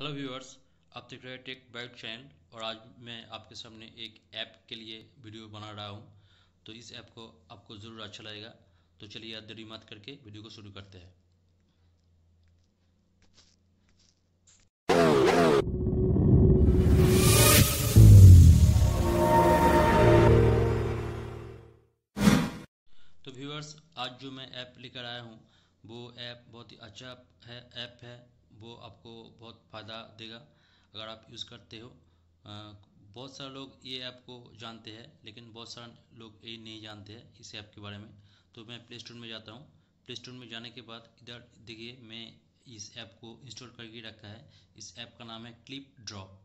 Hello viewers आप देख रहे हैं टेक बाइट चैनल और आज मैं आपके सामने एक ऐप के लिए वीडियो बना रहा हूँ। तो इस ऐप को आपको ज़रूर अच्छा लगेगा। तो चलिए आप देरी मत करके वीडियो को शुरू करते हैं। तो व्यूअर्स आज जो मैं ऐप लेकर आया हूँ, वो ऐप बहुत ही अच्छा है ऐप है। वो आपको बहुत फ़ायदा देगा, अगर आप यूज़ करते हो। बहुत सारे लोग ये ऐप को जानते हैं, लेकिन बहुत सारे लोग ये नहीं जानते हैं इस ऐप के बारे में। तो मैं प्ले स्टोर में जाता हूँ। प्ले स्टोर में जाने के बाद इधर देखिए, मैं इस ऐप को इंस्टॉल करके रखा है। इस ऐप का नाम है क्लिप ड्रॉप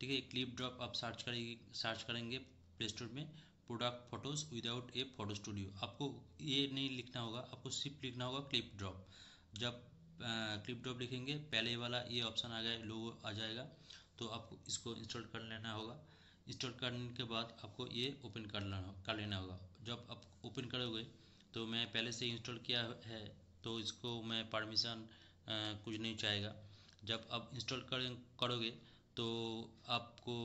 ठीक है क्लिप ड्रॉप आप सर्च करेंगे सर्च करेंगे प्ले स्टोर में product photos without a photo studio आपको ये नहीं लिखना होगा, आपको सिर्फ़ लिखना होगा क्लिप ड्रॉप जब क्लिप ड्रॉप लिखेंगे। पहले वाला ये ऑप्शन आ गया लोगो आ जाएगा। तो आपको इसको इंस्टॉल कर लेना होगा। इंस्टॉल करने के बाद आपको ये ओपन कर लेना कर लेना होगा। जब आप ओपन करोगे तो मैं पहले से इंस्टॉल किया है तो इसको मैं परमिशन कुछ नहीं चाहेगा। जब आप इंस्टॉल कर करोगे तो आपको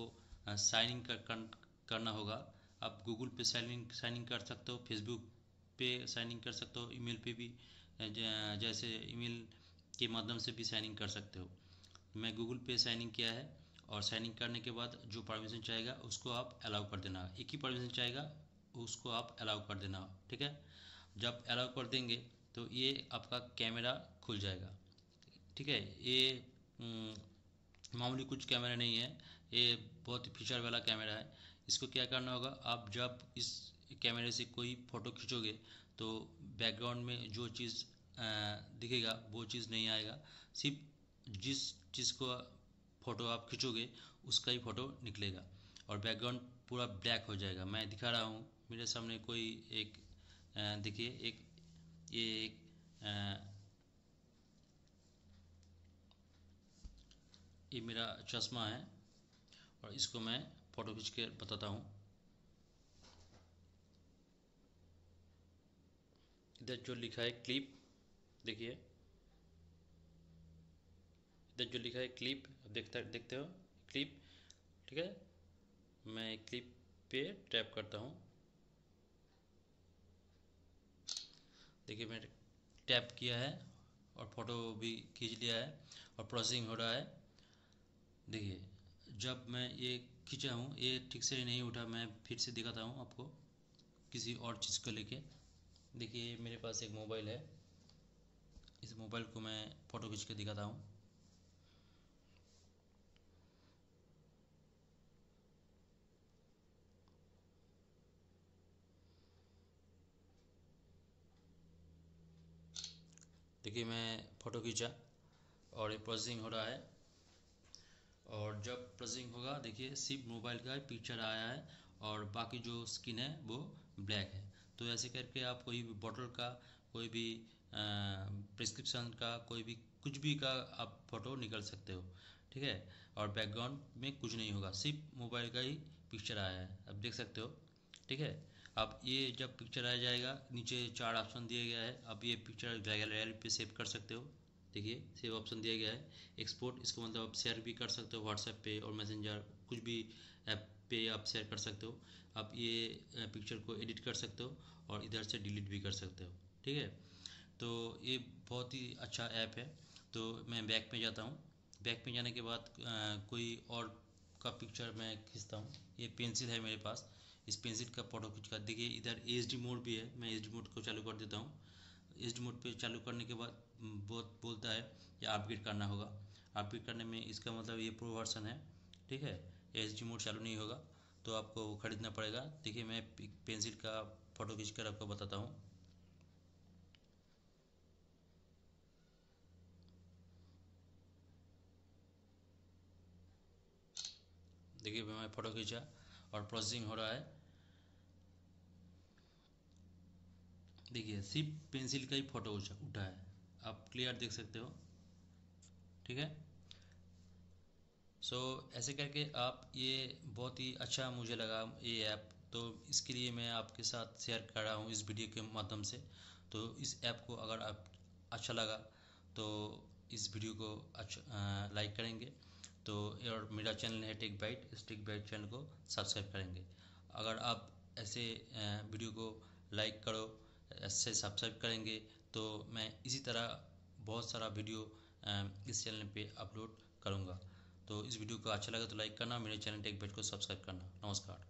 साइन इन कर, कर, करना होगा। आप गूगल पे साइन इन साइन इन कर सकते हो फेसबुक पे साइन इन कर सकते हो ईमेल पे भी जैसे ईमेल के माध्यम से भी साइनिंग कर सकते हो। मैं गूगल पे साइनिंग किया है और साइनिंग करने के बाद जो परमिशन चाहेगा उसको आप अलाउ कर देना। एक ही परमिशन चाहेगा उसको आप अलाउ कर देना। ठीक है? जब अलाउ कर देंगे तो ये आपका कैमरा खुल जाएगा। ठीक है? ये हम्म, मामूली कुछ कैमरा नहीं है। ये बहुत फीचर वाला कैमरा है। इसको क्या करना होगा आप जब इस कैमरे से कोई फ़ोटो खींचोगे तो बैकग्राउंड में जो चीज़ दिखेगा, वो चीज़ नहीं आएगा। सिर्फ़ जिस चीज़ को फ़ोटो आप खींचोगे, उसका ही फ़ोटो निकलेगा और बैकग्राउंड पूरा ब्लैक हो जाएगा। मैं दिखा रहा हूँ, मेरे सामने कोई एक देखिए, एक, ये एक ये मेरा चश्मा है और इसको मैं फ़ोटो खींच के बताता हूँ। इधर जो लिखा है क्लिप देखिए। इधर जो लिखा है क्लिप देखता, देखते हो? क्लिप ठीक है? मैं क्लिप पे टैप करता हूँ। देखिए, मैंने टैप किया है और फ़ोटो भी खींच लिया है और प्रोसेसिंग हो रहा है। देखिए, जब मैं ये खींचा हूँ, ये ठीक से नहीं उठा, मैं फिर से दिखाता हूँ आपको किसी और चीज़ को लेके। देखिए, मेरे पास एक मोबाइल है। इस मोबाइल को मैं फ़ोटो खींच के दिखाता हूँ। देखिए, मैं फ़ोटो खींचा और ये प्रोसेसिंग हो रहा है। और जब प्रोसेसिंग होगा, देखिए, सिर्फ़ मोबाइल का पिक्चर आया है और बाकी जो स्किन है, वो ब्लैक है। तो ऐसे करके आप कोई भी बॉटल का कोई भी प्रिस्क्रिप्शन का कोई भी, कुछ भी का आप फ़ोटो निकल सकते हो, ठीक है? और बैकग्राउंड में कुछ नहीं होगा, सिर्फ़ मोबाइल का ही पिक्चर आया है, आप देख सकते हो, ठीक है? अब ये जब पिक्चर आ जाएगा, नीचे चार ऑप्शन दिया गया है, अब ये पिक्चर गैलरी पे सेव कर सकते हो, देखिए सेव ऑप्शन दिया गया है एक्सपोर्ट इसको मतलब आप शेयर भी कर सकते हो व्हाट्सएप पे और मैसेंजर कुछ भी ऐप पे आप शेयर कर सकते हो, आप ये पिक्चर को एडिट कर सकते हो और इधर से डिलीट भी कर सकते हो, ठीक है? तो ये बहुत ही अच्छा ऐप है। तो मैं बैक में जाता हूँ। बैक में जाने के बाद कोई और का पिक्चर मैं खींचता हूँ। ये पेंसिल है मेरे पास। इस पेंसिल का फ़ोटो खींच कर देखिए, इधर एच डी मोड भी है। मैं एच डी मोड को चालू कर देता हूँ। एच डी मोड पे चालू करने के बाद बहुत बोलता है कि अपग्रेड करना होगा। अपग्रेड करने में इसका मतलब ये प्रो वर्सन है। ठीक है? एच डी मोड चालू नहीं होगा। तो आपको ख़रीदना पड़ेगा। देखिए, मैं पेंसिल का फ़ोटो खींच कर आपको बताता हूँ। देखिए मैं फ़ोटो खींचा और प्रोसेसिंग हो रहा है। देखिए सिर्फ़ पेंसिल का ही फ़ोटो उठा है। आप क्लियर देख सकते हो। ठीक है? सो so, ऐसे करके आप ये बहुत ही अच्छा मुझे लगा ये ऐप तो इसके लिए मैं आपके साथ शेयर कर रहा हूँ इस वीडियो के माध्यम से। तो इस ऐप को अगर आप अच्छा लगा तो इस वीडियो को अच्छा लाइक करेंगे। तो और मेरा चैनल है टेक बाइट इस टेक बाइट चैनल को सब्सक्राइब करेंगे। अगर आप ऐसे वीडियो को लाइक करो, ऐसे सब्सक्राइब करेंगे तो मैं इसी तरह बहुत सारा वीडियो इस चैनल पे अपलोड करूँगा। तो इस वीडियो को अच्छा लगा तो लाइक करना, मेरे चैनल टेक बाइट को सब्सक्राइब करना। नमस्कार।